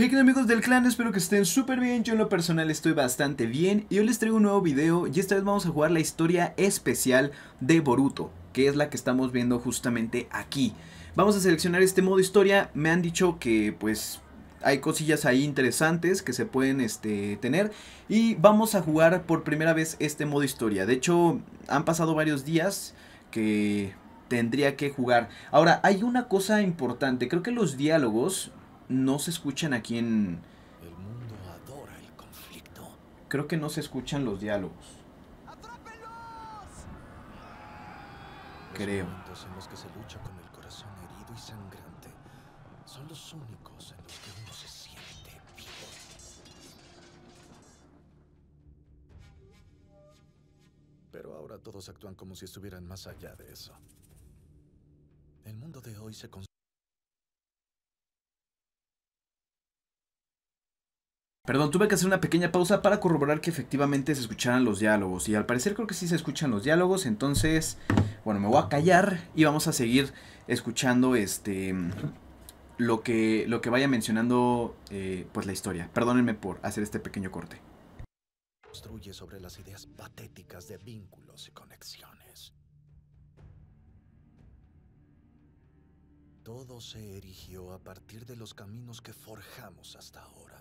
Hey ¿qué amigos del clan, espero que estén súper bien, yo en lo personal estoy bastante bien y hoy les traigo un nuevo video y esta vez vamos a jugar la historia especial de Boruto, que es la que estamos viendo justamente aquí. Vamos a seleccionar este modo historia, me han dicho que pues hay cosillas ahí interesantes que se pueden este, tener y vamos a jugar por primera vez este modo historia. De hecho han pasado varios días que tendría que jugar. Ahora, hay una cosa importante, creo que los diálogos no se escuchan aquí en... El mundo adora el conflicto. Creo que no se escuchan los diálogos. Creo. Los momentos en los que se lucha con el corazón herido y sangrante son los únicos en los que uno se siente vivo. Pero ahora todos actúan como si estuvieran más allá de eso. El mundo de hoy se Perdón, tuve que hacer una pequeña pausa para corroborar que efectivamente se escucharan los diálogos. Y al parecer creo que sí se escuchan los diálogos. Entonces, bueno, me voy a callar y vamos a seguir escuchando este lo que, lo que vaya mencionando eh, pues la historia. Perdónenme por hacer este pequeño corte. construye sobre las ideas patéticas de vínculos y conexiones. Todo se erigió a partir de los caminos que forjamos hasta ahora.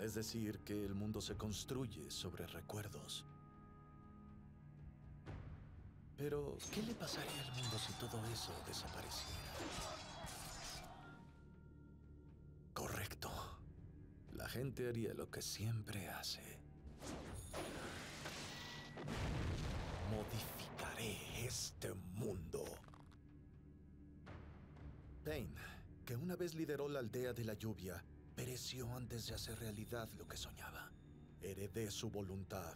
Es decir, que el mundo se construye sobre recuerdos. Pero, ¿qué le pasaría al mundo si todo eso desapareciera? Correcto. La gente haría lo que siempre hace. Modificaré este mundo. Pain, que una vez lideró la aldea de la lluvia, pereció antes de hacer realidad lo que soñaba. Heredé su voluntad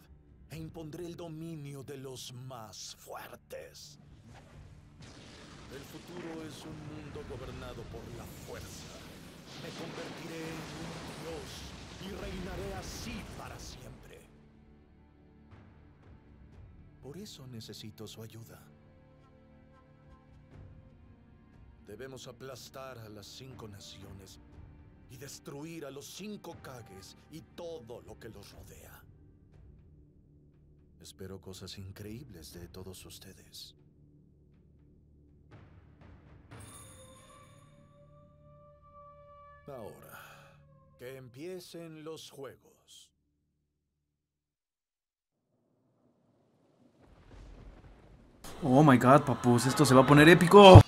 e impondré el dominio de los más fuertes. El futuro es un mundo gobernado por la fuerza. Me convertiré en un dios y reinaré así para siempre. Por eso necesito su ayuda. Debemos aplastar a las cinco naciones y destruir a los cinco Kages y todo lo que los rodea. Espero cosas increíbles de todos ustedes. Ahora, que empiecen los juegos. Oh my god, papus, esto se va a poner épico.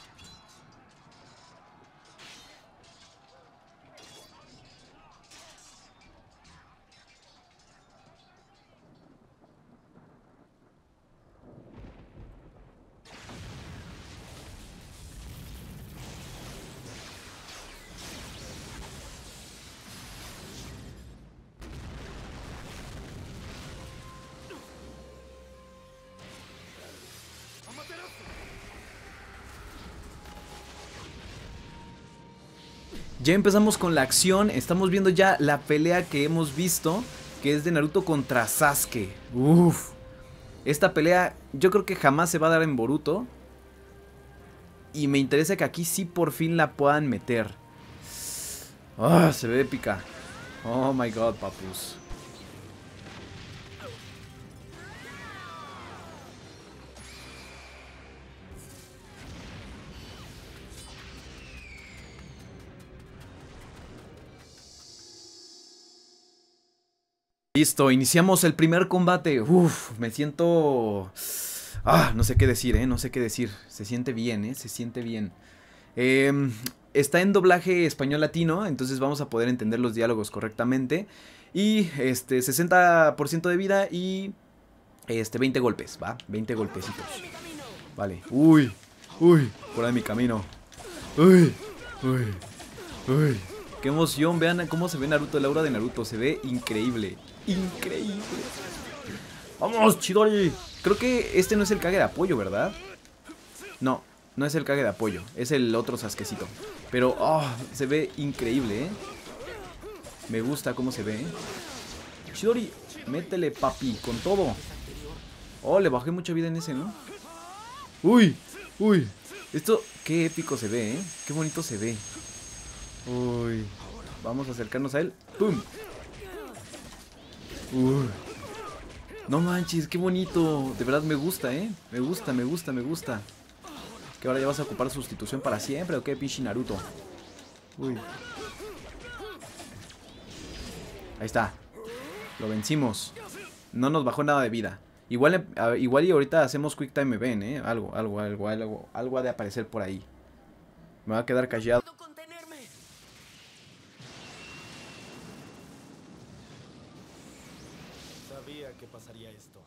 Ya empezamos con la acción, estamos viendo ya la pelea que hemos visto, que es de Naruto contra Sasuke. Uf. Esta pelea yo creo que jamás se va a dar en Boruto. Y me interesa que aquí sí por fin la puedan meter. Ah, se ve épica. Oh my god, papus. Listo, iniciamos el primer combate. Uf, me siento... Ah, no sé qué decir, ¿eh? No sé qué decir. Se siente bien, ¿eh? Se siente bien. Eh, está en doblaje español-latino, entonces vamos a poder entender los diálogos correctamente. Y este, 60% de vida y este, 20 golpes, ¿va? 20 golpecitos. Vale. Uy, uy, fuera de mi camino. Uy, uy, uy. Qué emoción, vean cómo se ve Naruto, el aura de Naruto, se ve increíble. Increíble. Vamos, Chidori. Creo que este no es el Kage de apoyo, ¿verdad? No, no es el Kage de apoyo. Es el otro Sasuquecito. Pero, oh, se ve increíble, ¿eh? Me gusta cómo se ve, ¿eh? Chidori, métele, papi, con todo. Oh, le bajé mucha vida en ese, ¿no? Uy, uy, Esto, qué épico se ve, ¿eh? Qué bonito se ve. Uy. Vamos a acercarnos a él. ¡Pum! No manches, qué bonito. De verdad me gusta, ¿eh? Me gusta, me gusta, me gusta. Que ahora ya vas a ocupar sustitución para siempre, ¿o qué, pinche Naruto? Uy. Ahí está. Lo vencimos. No nos bajó nada de vida. Igual, igual y ahorita hacemos Quick Time Event, ¿eh? Algo, algo, algo, algo, algo ha de aparecer por ahí. Me va a quedar callado. Sabía que pasaría esto.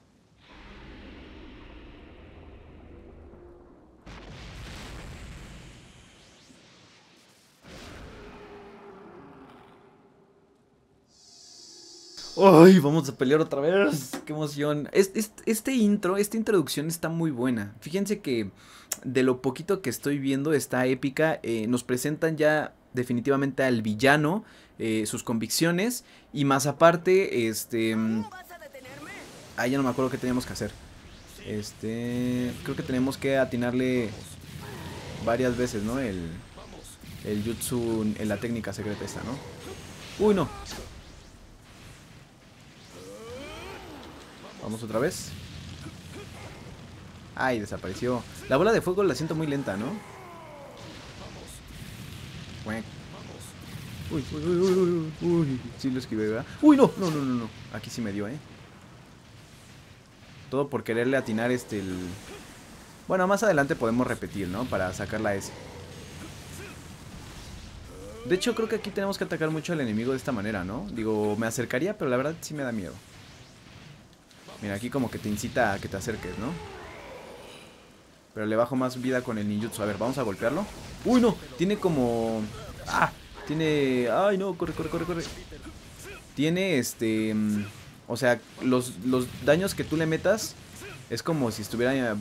¡Ay! A pelear otra vez. ¡Qué emoción! Este, intro, esta introducción está muy buena. Fíjense que de lo poquito que estoy viendo, está épica. Eh, nos presentan ya definitivamente al villano, eh, sus convicciones. Y más aparte, este... Ah, ya no me acuerdo qué teníamos que hacer. Este... Creo que tenemos que atinarle varias veces, ¿no? El, el jutsu la técnica secreta esta, ¿no? Uy, no. Vamos otra vez. Ay, desapareció. La bola de fuego la siento muy lenta, ¿no? Uy, uy, uy, uy, uy, uy. Sí lo esquivé, ¿verdad? Uy, no, no, no, no, no. Aquí sí me dio, ¿eh? Todo por quererle atinar este el... Bueno, más adelante podemos repetir, ¿no? Para sacar la S. De hecho, creo que aquí tenemos que atacar mucho al enemigo de esta manera, ¿no? Digo, me acercaría, pero la verdad sí me da miedo. Mira, aquí como que te incita a que te acerques, ¿no? Pero le bajo más vida con el ninjutsu. A ver, vamos a golpearlo. ¡Uy, no! Tiene como... ¡Ah! Tiene... ¡Ay, no! Corre, corre, corre, corre. Tiene este... Mm, o sea, los, los daños que tú le metas es como si estuviera...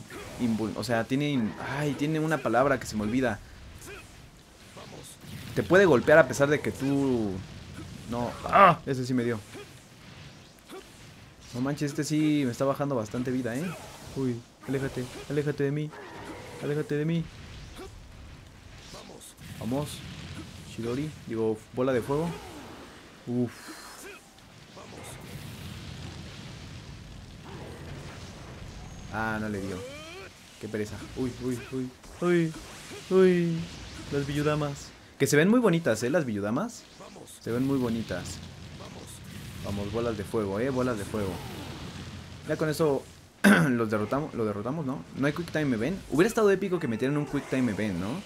O sea, tiene... ¡Ay! Tiene una palabra que se me olvida. Te puede golpear a pesar de que tú... No... ¡Ah! Ese sí me dio. No manches, este sí me está bajando bastante vida, ¿eh? Uy, aléjate, aléjate de mí. Aléjate de mí. Vamos. Shidori, digo, bola de fuego. Uf. Ah, no le dio. Qué pereza. Uy, uy, uy. Uy, uy. Las villudamas. Que se ven muy bonitas, ¿eh? Las villudamas. Se ven muy bonitas. Vamos, bolas de fuego, eh, bolas de fuego. Ya con eso los derrotamos, lo derrotamos, ¿no? No hay Quick Time Event. Hubiera estado épico que metieran un Quick Time Event, ¿no?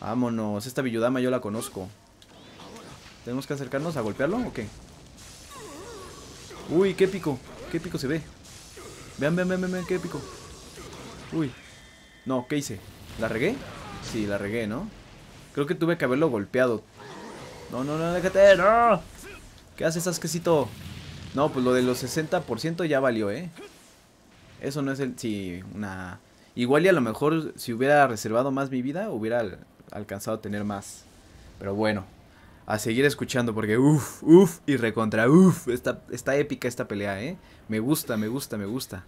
Vámonos, esta Villudama yo la conozco. ¿Tenemos que acercarnos a golpearlo o qué? Uy, qué épico, qué épico se ve. Vean, vean, vean, vean, qué épico. Uy. No, ¿qué hice? ¿La regué? Sí, la regué, ¿no? Creo que tuve que haberlo golpeado. No, no, no, déjate, no. ¿Qué haces, asquecito? No, pues lo de los 60% ya valió, ¿eh? Eso no es el... Sí, una... Igual y a lo mejor si hubiera reservado más mi vida, hubiera alcanzado a tener más. Pero bueno, a seguir escuchando porque uff, uff y recontra uff. Está, está épica esta pelea, ¿eh? Me gusta, me gusta, me gusta.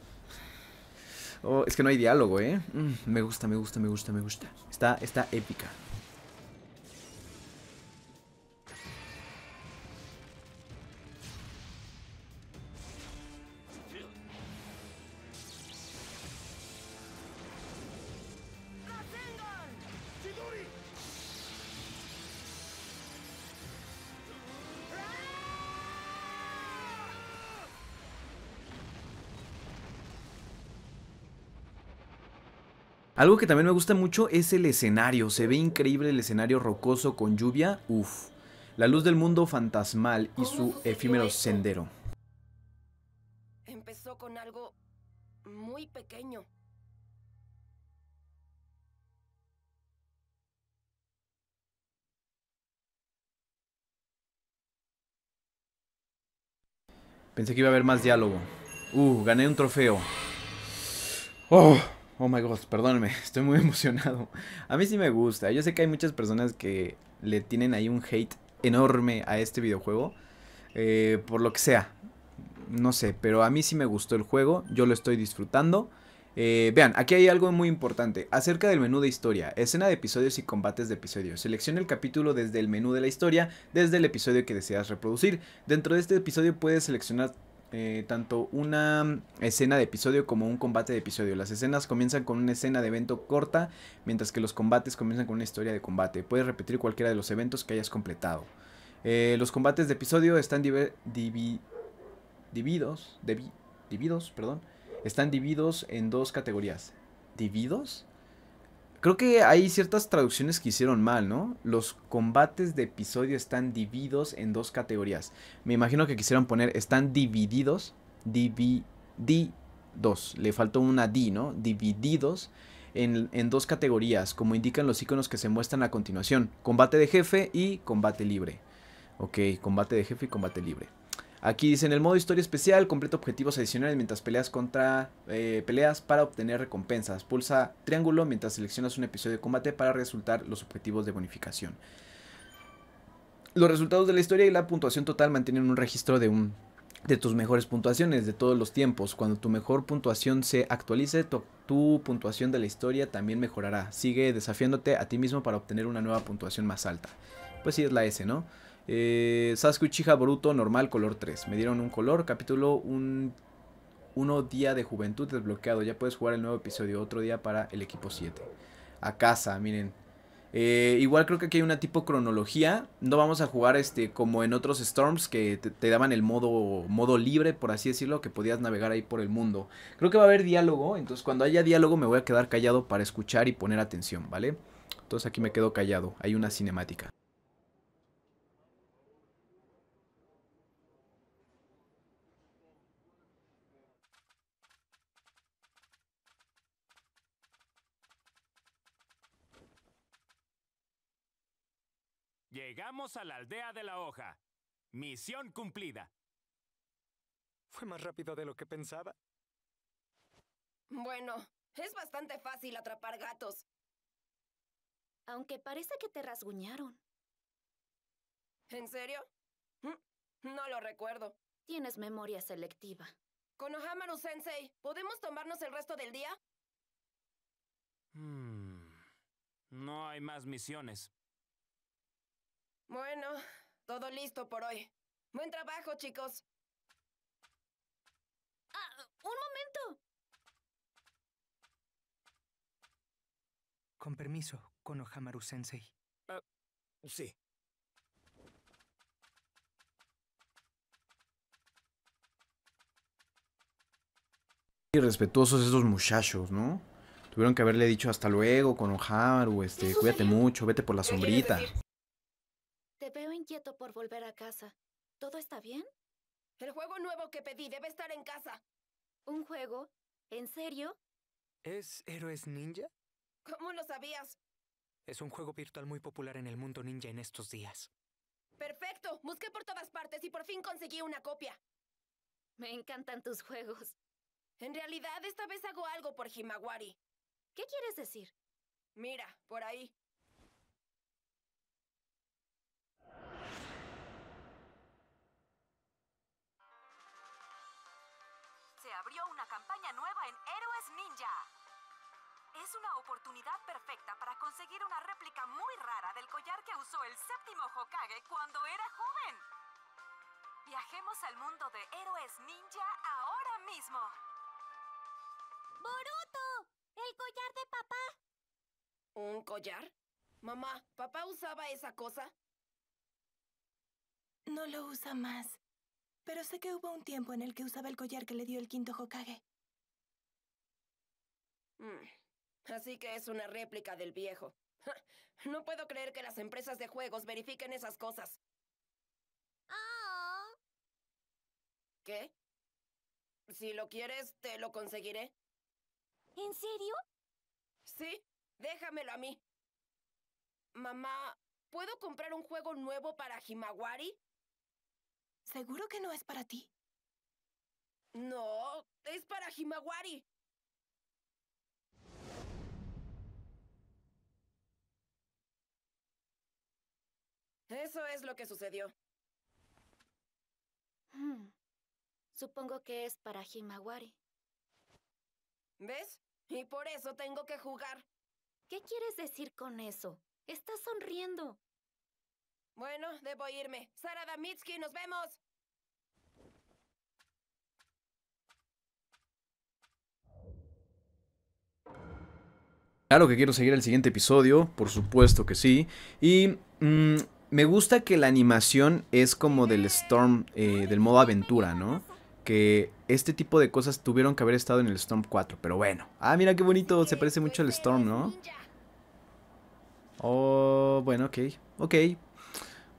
Oh, es que no hay diálogo, ¿eh? Mm, me gusta, me gusta, me gusta, me gusta. Está, está épica. Algo que también me gusta mucho es el escenario. Se ve increíble el escenario rocoso con lluvia. Uf. La luz del mundo fantasmal y su efímero sendero. Empezó con algo muy pequeño. Pensé que iba a haber más diálogo. Uh, gané un trofeo. Oh. Oh my god, perdónenme, estoy muy emocionado. A mí sí me gusta. Yo sé que hay muchas personas que le tienen ahí un hate enorme a este videojuego. Eh, por lo que sea. No sé, pero a mí sí me gustó el juego. Yo lo estoy disfrutando. Eh, vean, aquí hay algo muy importante. Acerca del menú de historia, escena de episodios y combates de episodios. Selecciona el capítulo desde el menú de la historia, desde el episodio que deseas reproducir. Dentro de este episodio puedes seleccionar eh, tanto una escena de episodio como un combate de episodio. Las escenas comienzan con una escena de evento corta, mientras que los combates comienzan con una historia de combate. Puedes repetir cualquiera de los eventos que hayas completado. Eh, los combates de episodio están divididos, divididos, perdón, están divididos en dos categorías. ¿Dividos? Creo que hay ciertas traducciones que hicieron mal, ¿no? Los combates de episodio están divididos en dos categorías. Me imagino que quisieron poner están divididos, divididos. Le faltó una D, ¿no? Divididos en, en, dos categorías, como indican los iconos que se muestran a continuación. Combate de jefe y combate libre. Ok, combate de jefe y combate libre. Aquí dice en el modo historia especial, completa objetivos adicionales mientras peleas contra eh, peleas para obtener recompensas. Pulsa triángulo mientras seleccionas un episodio de combate para resultar los objetivos de bonificación. Los resultados de la historia y la puntuación total mantienen un registro de un de tus mejores puntuaciones de todos los tiempos. Cuando tu mejor puntuación se actualice, tu, tu, puntuación de la historia también mejorará. Sigue desafiándote a ti mismo para obtener una nueva puntuación más alta. Pues sí, es la S, ¿no? Eh, Sasuke Uchiha Boruto normal color 3. Me dieron un color. Capítulo un, día de juventud desbloqueado. Ya puedes jugar el nuevo episodio. Otro día para el equipo 7. A casa, miren. Eh, igual creo que aquí hay una tipo cronología. No vamos a jugar este como en otros Storms que te, te, daban el modo, modo libre, por así decirlo, que podías navegar ahí por el mundo. Creo que va a haber diálogo, entonces cuando haya diálogo me voy a quedar callado para escuchar y poner atención, ¿vale? Entonces aquí me quedo callado, hay una cinemática. Llegamos a la aldea de la hoja. Misión cumplida. Fue más rápido de lo que pensaba. Bueno, es bastante fácil atrapar gatos. Aunque parece que te rasguñaron. ¿En serio? Mm, no lo recuerdo. Tienes memoria selectiva. Konohamaru Sensei, ¿podemos tomarnos el resto del día? Hmm. No hay más misiones. Bueno, todo listo por hoy. Buen trabajo, chicos. Ah, un momento. Con permiso, Konohamaru Sensei. Uh, sí. Irrespetuosos esos muchachos, ¿no? Tuvieron que haberle dicho hasta luego, Konohamaru, este, cuídate mucho, vete por la sombrita. Inquieto por volver a casa. ¿Todo está bien? El juego nuevo que pedí debe estar en casa. ¿Un juego? ¿En serio? ¿Es Héroes Ninja? ¿Cómo lo sabías? Es un juego virtual muy popular en el mundo ninja en estos días. Perfecto. Busqué por todas partes y por fin conseguí una copia. Me encantan tus juegos. En realidad, esta vez hago algo por Himawari. ¿Qué quieres decir? Mira, por ahí. En Héroes Ninja. Es una oportunidad perfecta para conseguir una réplica muy rara del collar que usó el séptimo Hokage cuando era joven. Viajemos al mundo de Héroes Ninja ahora mismo. ¡Boruto! ¡El collar de papá! ¿Un collar? Mamá, ¿papá usaba esa cosa? No lo usa más. Pero sé que hubo un tiempo en el que usaba el collar que le dio el quinto Hokage. Mm. Así que es una réplica del viejo. No puedo creer que las empresas de juegos verifiquen esas cosas. Oh. ¿Qué? Si lo quieres, te lo conseguiré. ¿En serio? Sí, déjamelo a mí. Mamá, ¿puedo comprar un juego nuevo para Himawari? ¿Seguro que no es para ti? No, es para Himawari. Eso es lo que sucedió. Hmm. Supongo que es para Himawari. ¿Ves? Y por eso tengo que jugar. ¿Qué quieres decir con eso? Estás sonriendo. Bueno, debo irme. Sara Damitsky, nos vemos. Claro que quiero seguir el siguiente episodio, por supuesto que sí. Y mm, me gusta que la animación es como del Storm, eh, del modo aventura, ¿no? Que este tipo de cosas tuvieron que haber estado en el Storm 4, pero bueno. Ah, mira qué bonito, se parece mucho al Storm, ¿no? Oh, bueno, ok, ok.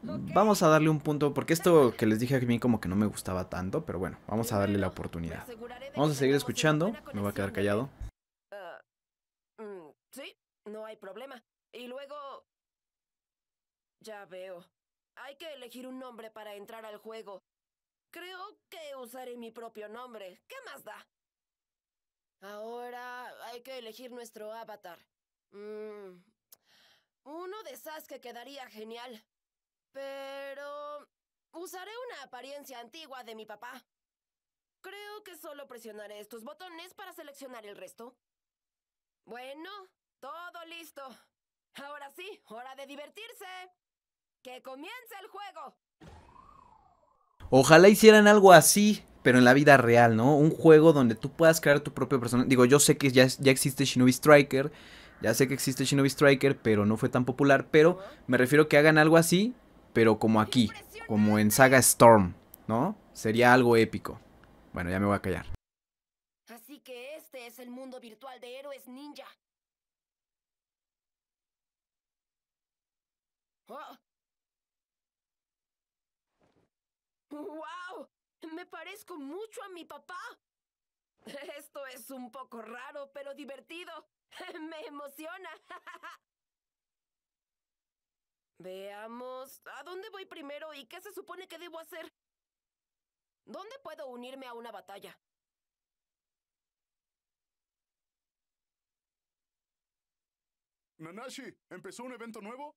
Vamos a darle un punto, porque esto que les dije a mí como que no me gustaba tanto, pero bueno, vamos a darle la oportunidad. Vamos a seguir escuchando, me voy a quedar callado. Ah, mm, sí, no hay problema. Y luego... Ya veo. Hay que elegir un nombre para entrar al juego. Creo que usaré mi propio nombre. ¿Qué más da? Ahora hay que elegir nuestro avatar. Mm, uno de Sasuke quedaría genial. Pero... Usaré una apariencia antigua de mi papá. Creo que solo presionaré estos botones para seleccionar el resto. Bueno, todo listo. Ahora sí, hora de divertirse. ¡Que comience el juego! Ojalá hicieran algo así, pero en la vida real, ¿no? Un juego donde tú puedas crear tu propio personaje. Digo, yo sé que ya, ya existe Shinobi Striker, ya sé que existe Shinobi Striker, pero no fue tan popular. Pero me refiero que hagan algo así, pero como aquí, como en Saga Storm, ¿no? Sería algo épico. Bueno, ya me voy a callar. Así que este es el mundo virtual de héroes ninja. ¡Oh! ¡Wow! Me parezco mucho a mi papá. Esto es un poco raro, pero divertido. Me emociona. Veamos, ¿a dónde voy primero y qué se supone que debo hacer? ¿Dónde puedo unirme a una batalla? Nanashi, ¿empezó un evento nuevo?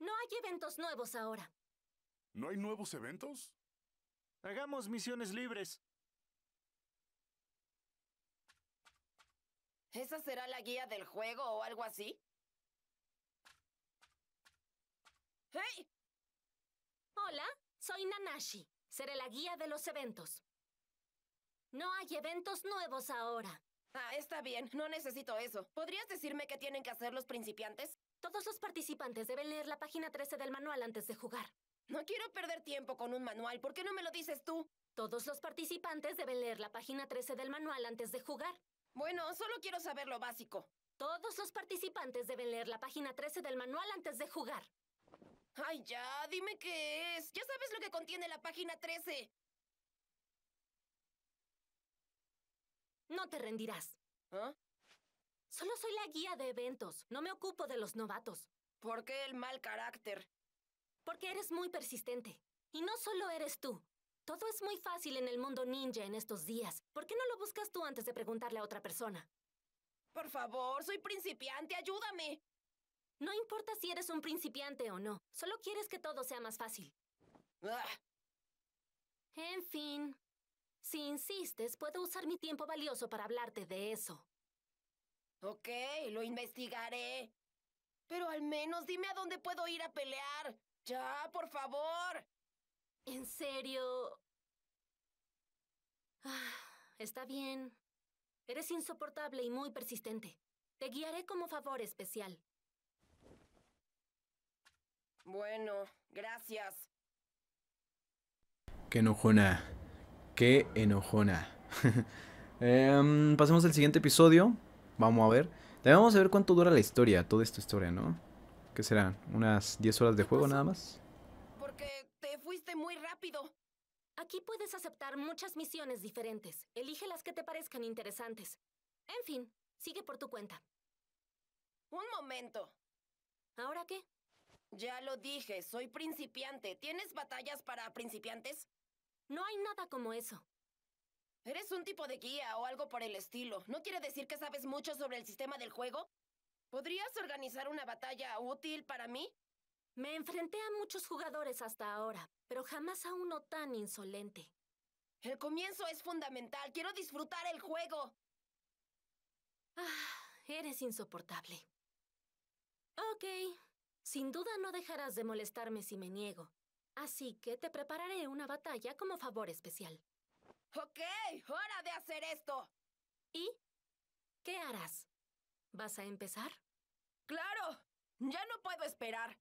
No hay eventos nuevos ahora. ¿No hay nuevos eventos? Hagamos misiones libres. ¿Esa será la guía del juego o algo así? ¡Hey! Hola, soy Nanashi. Seré la guía de los eventos. No hay eventos nuevos ahora. Ah, está bien, no necesito eso. ¿Podrías decirme qué tienen que hacer los principiantes? Todos los participantes deben leer la página 13 del manual antes de jugar. No quiero perder tiempo con un manual. ¿Por qué no me lo dices tú? Todos los participantes deben leer la página 13 del manual antes de jugar. Bueno, solo quiero saber lo básico. Todos los participantes deben leer la página 13 del manual antes de jugar. Ay, ya, dime qué es. Ya sabes lo que contiene la página 13. No te rendirás. ¿Ah? Solo soy la guía de eventos. No me ocupo de los novatos. ¿Por qué el mal carácter? Porque eres muy persistente. Y no solo eres tú. Todo es muy fácil en el mundo ninja en estos días. ¿Por qué no lo buscas tú antes de preguntarle a otra persona? Por favor, soy principiante, ayúdame. No importa si eres un principiante o no. Solo quieres que todo sea más fácil. Ah, En fin. Si insistes, puedo usar mi tiempo valioso para hablarte de eso. ok, lo investigaré. Pero al menos dime a dónde puedo ir a pelear. Ya, por favor. ¿En serio? Ah, está bien. Eres insoportable y muy persistente. Te guiaré como favor especial. Bueno, gracias. Qué enojona. Qué enojona. Em, pasemos al siguiente episodio. Vamos a ver. Debemos ver cuánto dura la historia, toda esta historia, ¿no? ¿Qué será? ¿Unas 10 horas de juego nada más? Porque te fuiste muy rápido. Aquí puedes aceptar muchas misiones diferentes. Elige las que te parezcan interesantes. En fin, sigue por tu cuenta. Un momento. ¿Ahora qué? Ya lo dije, soy principiante. ¿Tienes batallas para principiantes? No hay nada como eso. ¿Eres un tipo de guía o algo por el estilo? ¿No quiere decir que sabes mucho sobre el sistema del juego? ¿Podrías organizar una batalla útil para mí? Me enfrenté a muchos jugadores hasta ahora, pero jamás a uno tan insolente. El comienzo es fundamental. Quiero disfrutar el juego. Ah, eres insoportable. Ok. Sin duda no dejarás de molestarme si me niego. Así que te prepararé una batalla como favor especial. Ok, hora de hacer esto. ¿Y qué harás? ¿Vas a empezar? Claro, ya no puedo esperar.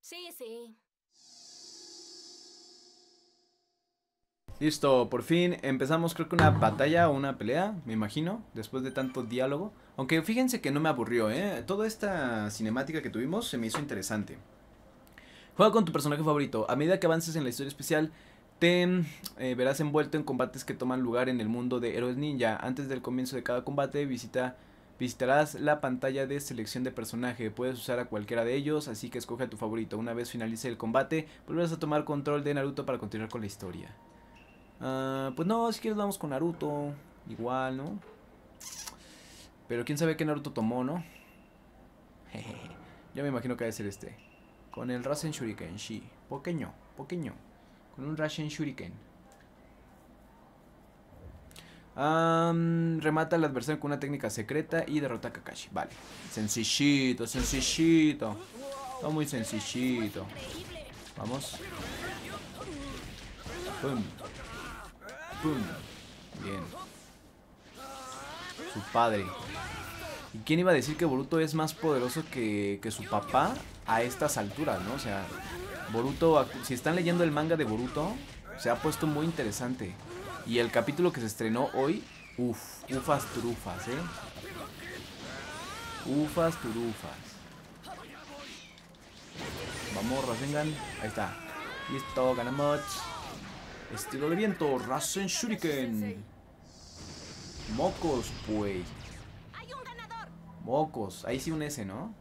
Sí, sí. Listo, por fin empezamos creo que una batalla o una pelea, me imagino, después de tanto diálogo. Aunque fíjense que no me aburrió, ¿eh? Toda esta cinemática que tuvimos se me hizo interesante. Juega con tu personaje favorito. A medida que avances en la historia especial, te eh, verás envuelto en combates que toman lugar en el mundo de Héroes Ninja. Antes del comienzo de cada combate, visita, visitarás la pantalla de selección de personaje. Puedes usar a cualquiera de ellos, así que escoge a tu favorito. Una vez finalice el combate, volverás a tomar control de Naruto para continuar con la historia. Ah, pues no, si quieres vamos con Naruto. Igual, ¿no? Pero quién sabe qué Naruto tomó, ¿no? Yo me imagino que debe ser este. Con el Rasen Shuriken, sí. Pequeño, pequeño. Con un Rasen Shuriken. Am, remata al adversario con una técnica secreta y derrota a Kakashi. Vale. Sencillito, sencillito. Está muy sencillito. Vamos. Pum. Bien. Su padre. ¿Y quién iba a decir que Boruto es más poderoso que, que su papá a estas alturas, no? O sea, Boruto, si están leyendo el manga de Boruto, se ha puesto muy interesante. Y el capítulo que se estrenó hoy, uff, ufas turufas, ¿eh? Ufas turufas. Vamos, Rasengan. Ahí está. Listo, ganamos. Estilo de viento, Rasen Shuriken. Mocos, pues. Mocos. Ahí sí un S, ¿no?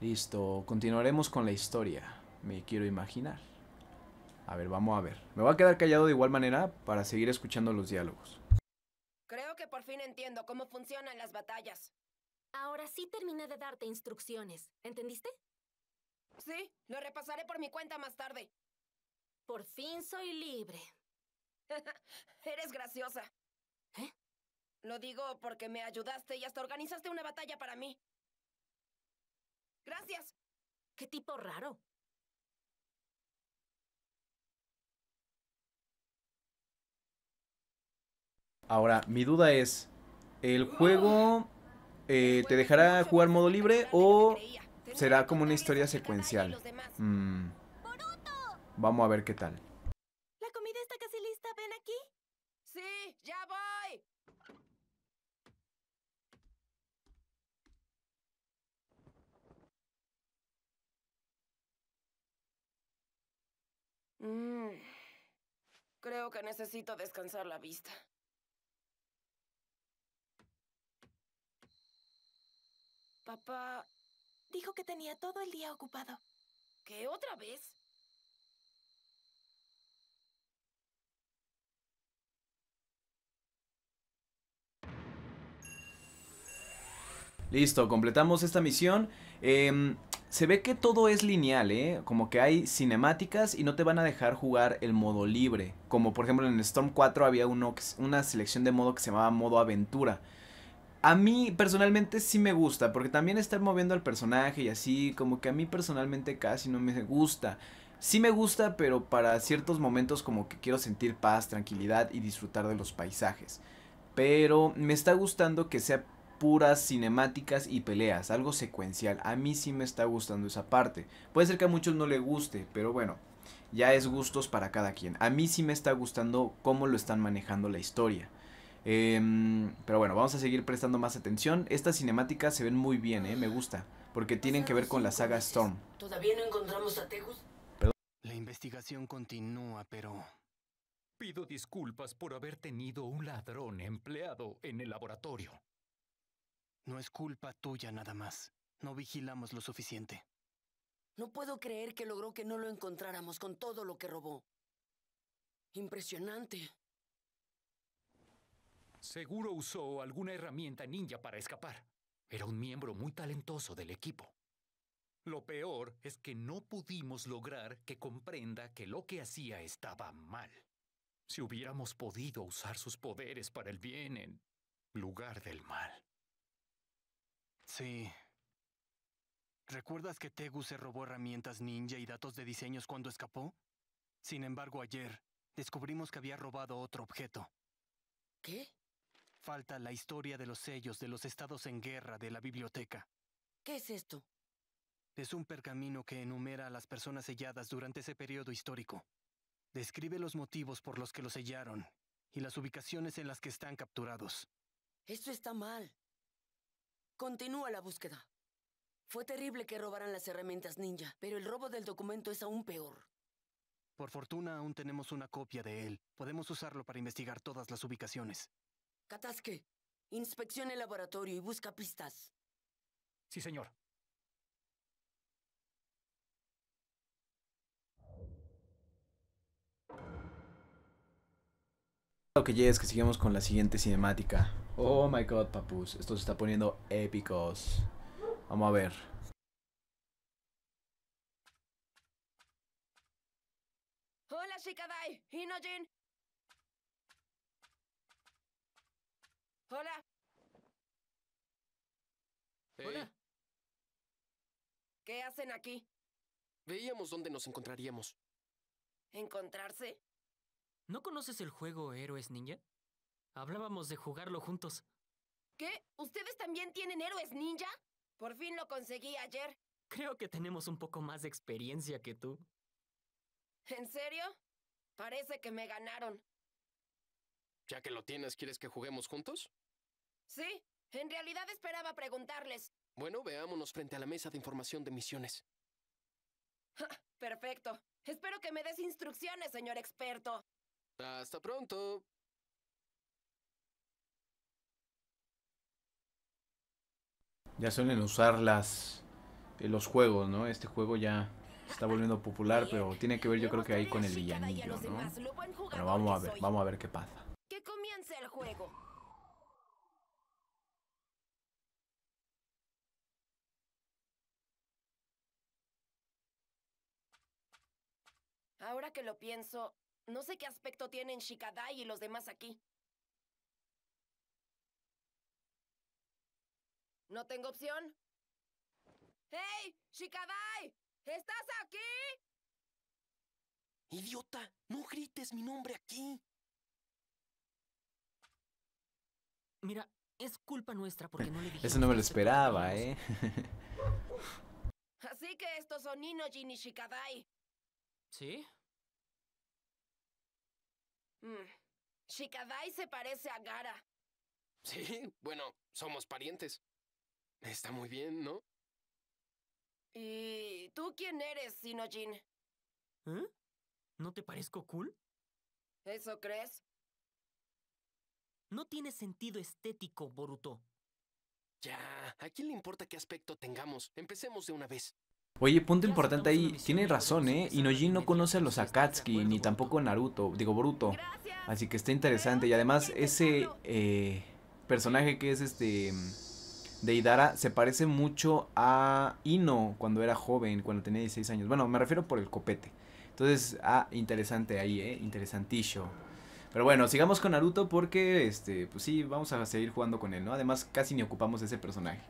Listo. Continuaremos con la historia. Me quiero imaginar. A ver, vamos a ver. Me voy a quedar callado de igual manera para seguir escuchando los diálogos. Creo que por fin entiendo cómo funcionan las batallas. Ahora sí terminé de darte instrucciones. ¿Entendiste? Sí, lo repasaré por mi cuenta más tarde. Por fin soy libre. Eres graciosa. ¿Eh? Lo digo porque me ayudaste y hasta organizaste una batalla para mí. Gracias. ¿Qué tipo raro? Ahora, mi duda es, ¿el juego eh, te dejará jugar modo libre o será como una historia secuencial? Mm. Vamos a ver qué tal. La comida está casi lista, ven aquí. Sí, ya voy. Mm, creo que necesito descansar la vista. Papá, Dijo que tenía todo el día ocupado. ¿qué otra vez? Listo, completamos esta misión. Em, se ve que todo es lineal, ¿eh? Como que hay cinemáticas y no te van a dejar jugar el modo libre. Como por ejemplo en Storm 4 había uno, una selección de modo que se llamaba modo aventura. A mí personalmente sí me gusta, porque también estar moviendo al personaje y así, como que a mí personalmente casi no me gusta. Sí me gusta, pero para ciertos momentos como que quiero sentir paz, tranquilidad y disfrutar de los paisajes. Pero me está gustando que sea puras cinemáticas y peleas, algo secuencial. A mí sí me está gustando esa parte. Puede ser que a muchos no le guste, pero bueno, ya es gustos para cada quien. A mí sí me está gustando cómo lo están manejando la historia. Em, pero bueno, vamos a seguir prestando más atención. Estas cinemáticas se ven muy bien, ¿eh? me gusta. Porque tienen que ver con la saga Storm. ¿Todavía no encontramos a Tegus? La investigación continúa, pero... Pido disculpas por haber tenido un ladrón empleado en el laboratorio. No es culpa tuya nada más. No vigilamos lo suficiente. No puedo creer que logró que no lo encontráramos con todo lo que robó. Impresionante. Seguro usó alguna herramienta ninja para escapar. Era un miembro muy talentoso del equipo. Lo peor es que no pudimos lograr que comprenda que lo que hacía estaba mal. Si hubiéramos podido usar sus poderes para el bien en lugar del mal. Sí. ¿Recuerdas que Tegu se robó herramientas ninja y datos de diseños cuando escapó? Sin embargo, ayer descubrimos que había robado otro objeto. ¿Qué? Falta la historia de los sellos de los estados en guerra de la biblioteca. ¿Qué es esto? Es un pergamino que enumera a las personas selladas durante ese periodo histórico. Describe los motivos por los que los sellaron y las ubicaciones en las que están capturados. Esto está mal. Continúa la búsqueda. Fue terrible que robaran las herramientas ninja, pero el robo del documento es aún peor. Por fortuna aún tenemos una copia de él. Podemos usarlo para investigar todas las ubicaciones. Katasuke, inspecciona el laboratorio y busca pistas. Sí, señor. Lo que ya es que sigamos con la siguiente cinemática. Oh my god, papus. Esto se está poniendo épicos. Vamos a ver. Hola, Shikadai. Hinojin. Hola. Hola. ¿Qué hacen aquí? Veíamos dónde nos encontraríamos. ¿Encontrarse? ¿No conoces el juego Héroes Ninja? Hablábamos de jugarlo juntos. ¿Qué? ¿Ustedes también tienen héroes ninja? Por fin lo conseguí ayer. Creo que tenemos un poco más de experiencia que tú. ¿En serio? Parece que me ganaron. Ya que lo tienes, ¿quieres que juguemos juntos? Sí, en realidad esperaba preguntarles. Bueno, veámonos frente a la mesa de información de misiones. Perfecto. Espero que me des instrucciones, señor experto. Hasta pronto. Ya suelen usar las eh, los juegos, ¿no? Este juego ya está volviendo popular, pero tiene que ver yo creo que ahí con el villanillo, ¿no? Bueno, vamos a ver, vamos a ver qué pasa. Juego. Ahora que lo pienso, no sé qué aspecto tienen Shikadai y los demás aquí. ¿No tengo opción? ¡Hey! ¡Shikadai! ¿Estás aquí? ¡Idiota! ¡No grites mi nombre aquí! Mira, es culpa nuestra porque no le dijimos. Eso no me lo esperaba, ¿eh? Así que estos son Inojin y Shikadai. ¿Sí? Mm. Shikadai se parece a Gara. Sí, bueno, somos parientes. Está muy bien, ¿no? ¿Y tú quién eres, Inojin? ¿Eh? ¿No te parezco cool? ¿Eso crees? No tiene sentido estético, Boruto. Ya, ¿a quién le importa qué aspecto tengamos? Empecemos de una vez. Oye, punto importante ahí, tiene razón, ¿eh? Inojin no conoce a los Akatsuki, ni tampoco Naruto, digo Boruto. Así que está interesante. Y además, ese eh, personaje que es este de Idara se parece mucho a Ino cuando era joven, cuando tenía 16 años. Bueno, me refiero por el copete. Entonces, ah, interesante ahí, ¿eh? Interesantillo. Pero bueno, sigamos con Naruto porque, este, pues sí, vamos a seguir jugando con él, ¿no? Además, casi ni ocupamos ese personaje.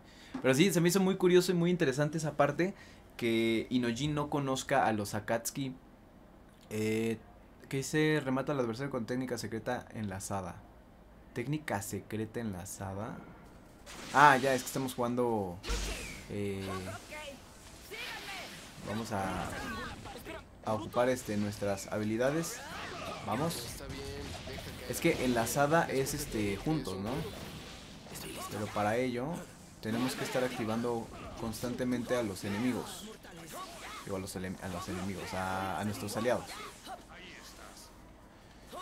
Pero sí, se me hizo muy curioso y muy interesante esa parte que Inojin no conozca a los Akatsuki. Eh, que dice, remata al adversario con técnica secreta enlazada. Técnica secreta enlazada. Ah, ya, es que estamos jugando... Eh, vamos a, a ocupar este, nuestras habilidades. Vamos. Es que enlazada es este juntos, ¿no? Pero para ello tenemos que estar activando constantemente a los enemigos. A los, enemigos, a, nuestros aliados.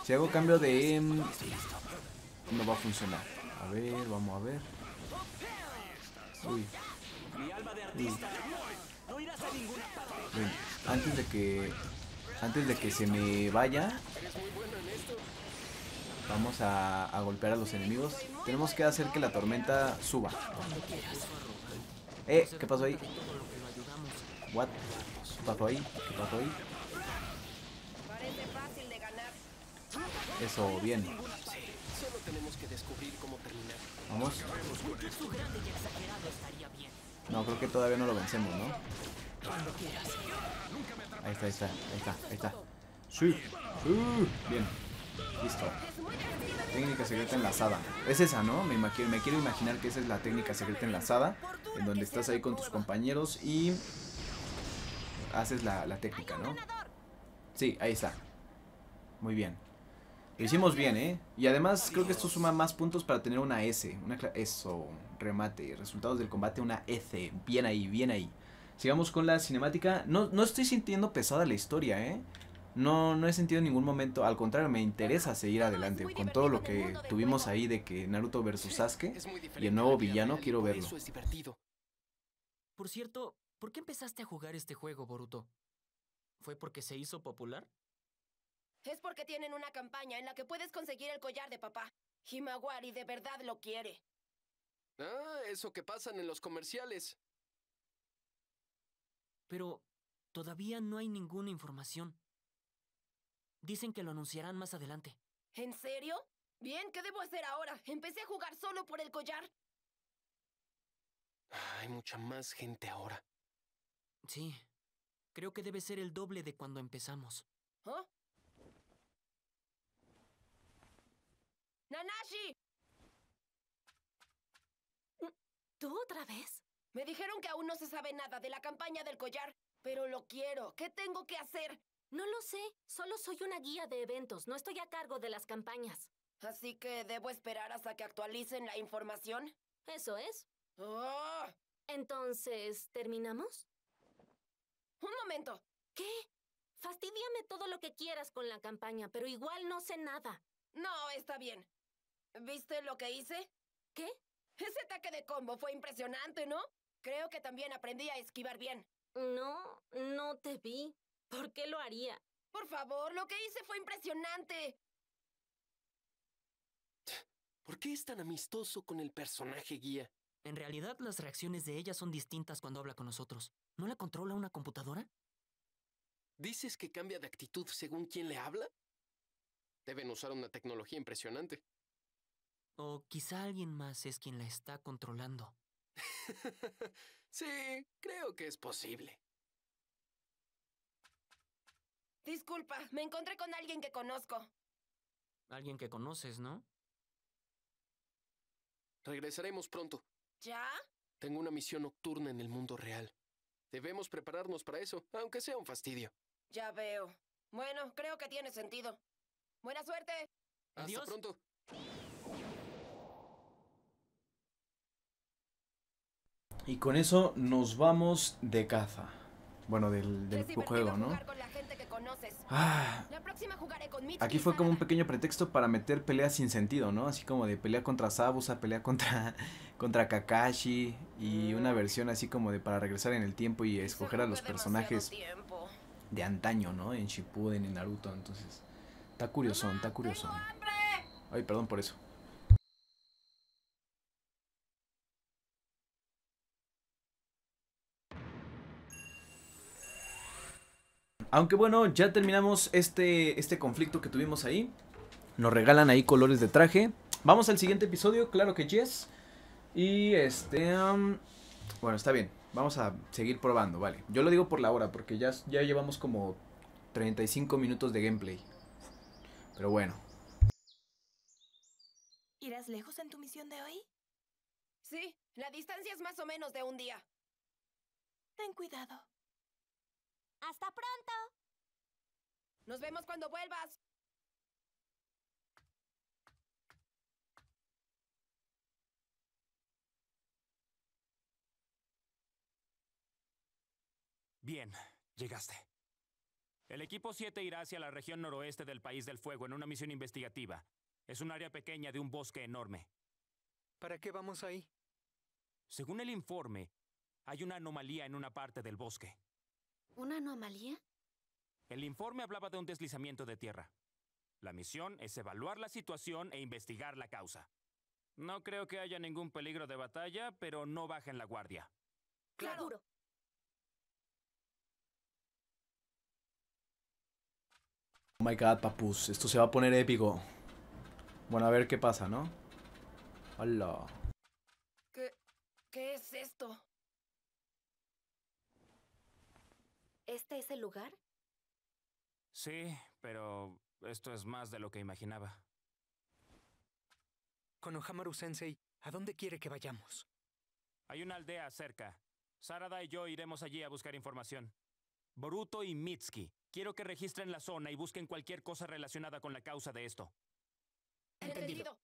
Si hago cambio de... no va a funcionar. A ver, vamos a ver. Uy. Uy. Bien, antes de que... Antes de que se me vaya... Vamos a, golpear a los enemigos. Tenemos que hacer que la tormenta suba. Eh, ¿qué pasó ahí? What? ¿Qué pasó ahí? ¿Qué pasó ahí? Eso, bien. Vamos. No, creo que todavía no lo vencemos, ¿no? Ahí está, ahí está, ahí está, ahí está. Sí. Bien. Listo. Técnica secreta enlazada. Es esa, ¿no? Me, me quiero imaginar que esa es la técnica secreta enlazada. En donde estás ahí con tus compañeros y haces la, la técnica, ¿no? Sí, ahí está. Muy bien. Lo hicimos bien, ¿eh? Y además creo que esto suma más puntos para tener una S. Una eso, remate. Resultados del combate, una S. Bien ahí, bien ahí. Sigamos con la cinemática. No, no estoy sintiendo pesada la historia, ¿eh? No, no he sentido en ningún momento. Al contrario, me interesa seguir adelante. Con todo lo que tuvimos ahí de que Naruto versus Sasuke y el nuevo villano, quiero verlo. Eso es divertido. Por cierto, ¿por qué empezaste a jugar este juego, Boruto? ¿Fue porque se hizo popular? Es porque tienen una campaña en la que puedes conseguir el collar de papá. Himawari de verdad lo quiere. Ah, eso que pasan en los comerciales. Pero todavía no hay ninguna información. Dicen que lo anunciarán más adelante. ¿En serio? Bien, ¿qué debo hacer ahora? Empecé a jugar solo por el collar. Hay mucha más gente ahora. Sí, creo que debe ser el doble de cuando empezamos. ¿Oh? ¡Nanashi! ¿Tú otra vez? Me dijeron que aún no se sabe nada de la campaña del collar, pero lo quiero. ¿Qué tengo que hacer? No lo sé. Solo soy una guía de eventos. No estoy a cargo de las campañas. Así que debo esperar hasta que actualicen la información. Eso es. ¡Oh! Entonces, ¿terminamos? Un momento. ¿Qué? Fastidíame todo lo que quieras con la campaña, pero igual no sé nada. No, está bien. ¿Viste lo que hice? ¿Qué? Ese ataque de combo fue impresionante, ¿no? Creo que también aprendí a esquivar bien. No, no te vi. ¿Por qué lo haría? Por favor, lo que hice fue impresionante. ¿Por qué es tan amistoso con el personaje guía? En realidad, las reacciones de ella son distintas cuando habla con nosotros. ¿No la controla una computadora? ¿Dices que cambia de actitud según quién le habla? Deben usar una tecnología impresionante. O quizá alguien más es quien la está controlando. sí, creo que es posible. Disculpa, me encontré con alguien que conozco. Alguien que conoces, ¿no? Regresaremos pronto. ¿Ya? Tengo una misión nocturna en el mundo real. Debemos prepararnos para eso, aunque sea un fastidio. Ya veo. Bueno, creo que tiene sentido. Buena suerte. Hasta Adiós. pronto. Y con eso nos vamos de caza. Bueno, del, juego, ¿no? Ah. Aquí fue como un pequeño pretexto para meter peleas sin sentido, ¿no? Así como de pelea contra Sabusa, pelea contra, contra Kakashi y una versión así como de para regresar en el tiempo y escoger a los personajes de antaño, ¿no? En Shippuden, en Naruto, entonces está curioso, está curioso. Ay, perdón por eso. Aunque bueno, ya terminamos este, este conflicto que tuvimos ahí. Nos regalan ahí colores de traje. Vamos al siguiente episodio, claro que yes. Y este... um, bueno, está bien. Vamos a seguir probando, vale. Yo lo digo por la hora, porque ya, ya llevamos como 35 minutos de gameplay. Pero bueno. ¿Irás lejos en tu misión de hoy? Sí, la distancia es más o menos de un día. Ten cuidado. ¡Hasta pronto! Nos vemos cuando vuelvas. Bien, llegaste. El equipo 7 irá hacia la región noroeste del País del Fuego en una misión investigativa. Es un área pequeña de un bosque enorme. ¿Para qué vamos ahí? Según el informe, hay una anomalía en una parte del bosque. ¿Una anomalía? El informe hablaba de un deslizamiento de tierra. La misión es evaluar la situación e investigar la causa. No creo que haya ningún peligro de batalla, pero no bajen la guardia. Seguro. Oh my god, papus. Esto se va a poner épico. Bueno, a ver qué pasa, ¿no? Hola. ¿Qué, ¿Qué es esto? ¿Este es el lugar? Sí, pero esto es más de lo que imaginaba. Konohamaru Sensei, ¿a dónde quiere que vayamos? Hay una aldea cerca. Sarada y yo iremos allí a buscar información. Boruto y Mitsuki, quiero que registren la zona y busquen cualquier cosa relacionada con la causa de esto. Entendido.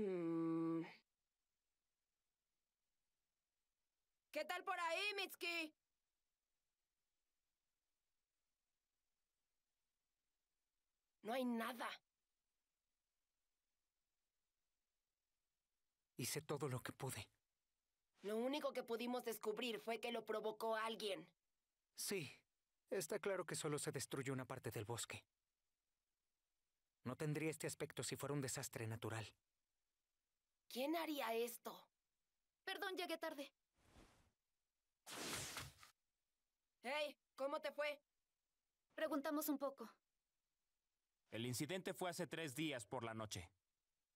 Mm. ¿Qué tal por ahí, Mitsuki? No hay nada. Hice todo lo que pude. Lo único que pudimos descubrir fue que lo provocó alguien. Sí, está claro que solo se destruyó una parte del bosque. No tendría este aspecto si fuera un desastre natural. ¿Quién haría esto? Perdón, llegué tarde. Hey, ¿cómo te fue? Preguntamos un poco. El incidente fue hace tres días por la noche.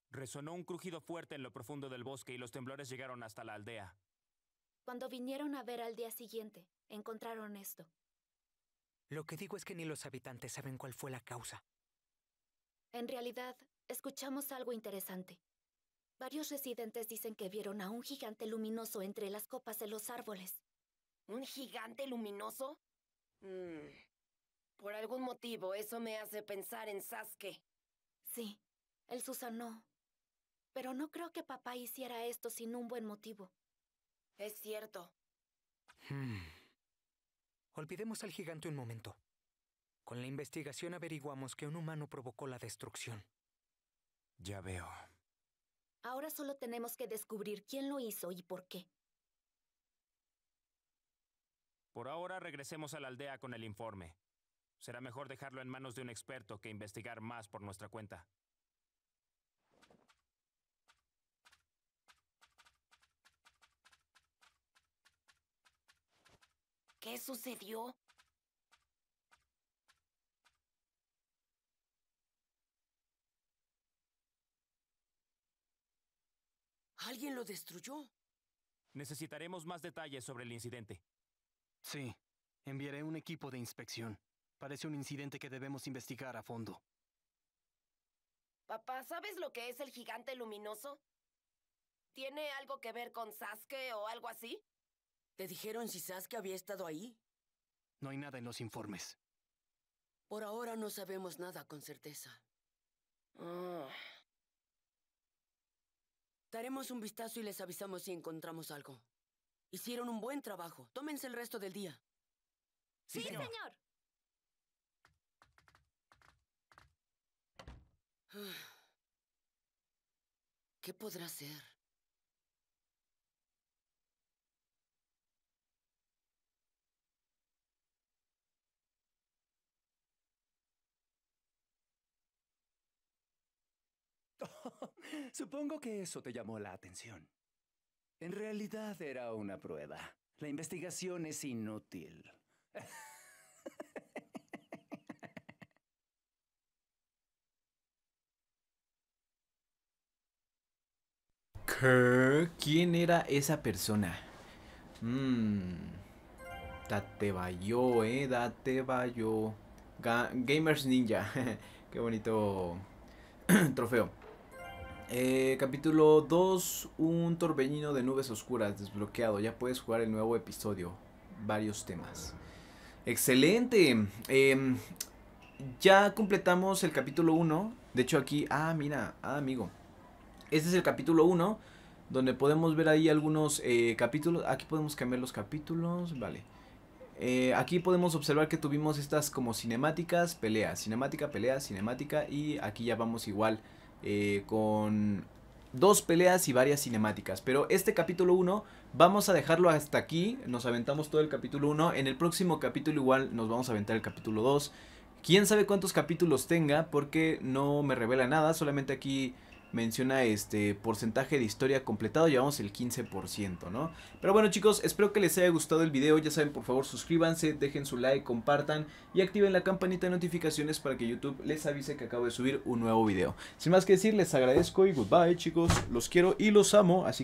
Resonó un crujido fuerte en lo profundo del bosque y los temblores llegaron hasta la aldea. Cuando vinieron a ver al día siguiente, encontraron esto. Lo que digo es que ni los habitantes saben cuál fue la causa. En realidad, escuchamos algo interesante. Varios residentes dicen que vieron a un gigante luminoso entre las copas de los árboles. ¿Un gigante luminoso? Mm. Por algún motivo, eso me hace pensar en Sasuke. Sí, el Susanoo. Pero no creo que papá hiciera esto sin un buen motivo. Es cierto. Hmm. Olvidemos al gigante un momento. Con la investigación averiguamos que un humano provocó la destrucción. Ya veo. Ahora solo tenemos que descubrir quién lo hizo y por qué. Por ahora regresemos a la aldea con el informe. Será mejor dejarlo en manos de un experto que investigar más por nuestra cuenta. ¿Qué sucedió? ¿Alguien lo destruyó? Necesitaremos más detalles sobre el incidente. Sí, enviaré un equipo de inspección. Parece un incidente que debemos investigar a fondo. Papá, ¿sabes lo que es el gigante luminoso? ¿Tiene algo que ver con Sasuke o algo así? ¿Te dijeron si Sasuke había estado ahí? No hay nada en los informes. Por ahora no sabemos nada con certeza. Ah. Daremos un vistazo y les avisamos si encontramos algo. Hicieron un buen trabajo. Tómense el resto del día. Sí, señor. ¿Qué podrá ser? Supongo que eso te llamó la atención. En realidad era una prueba. La investigación es inútil. ¿Qué? ¿Quién era esa persona? Mmm. Datebayo, eh. Datebayo. Ga Gamers Ninja. Qué bonito trofeo. Eh, capítulo 2, un torbellino de nubes oscuras desbloqueado. Ya puedes jugar el nuevo episodio. Varios temas. Excelente. Em, ya completamos el capítulo 1. De hecho aquí, ah, mira, ah, amigo. Este es el capítulo 1, donde podemos ver ahí algunos eh, capítulos. Aquí podemos cambiar los capítulos, vale. Eh, aquí podemos observar que tuvimos estas como cinemáticas, peleas, cinemática, pelea, cinemática y aquí ya vamos igual eh, con dos peleas y varias cinemáticas. Pero este capítulo 1 vamos a dejarlo hasta aquí. Nos aventamos todo el capítulo 1. En el próximo capítulo igual nos vamos a aventar el capítulo 2. Quién sabe cuántos capítulos tenga porque no me revela nada, solamente aquí menciona este porcentaje de historia completado, llevamos el 15%, ¿no? Pero bueno chicos, espero que les haya gustado el video, ya saben, por favor suscríbanse, dejen su like, compartan y activen la campanita de notificaciones para que YouTube les avise que acabo de subir un nuevo video. Sin más que decir, les agradezco y goodbye chicos, los quiero y los amo, así que...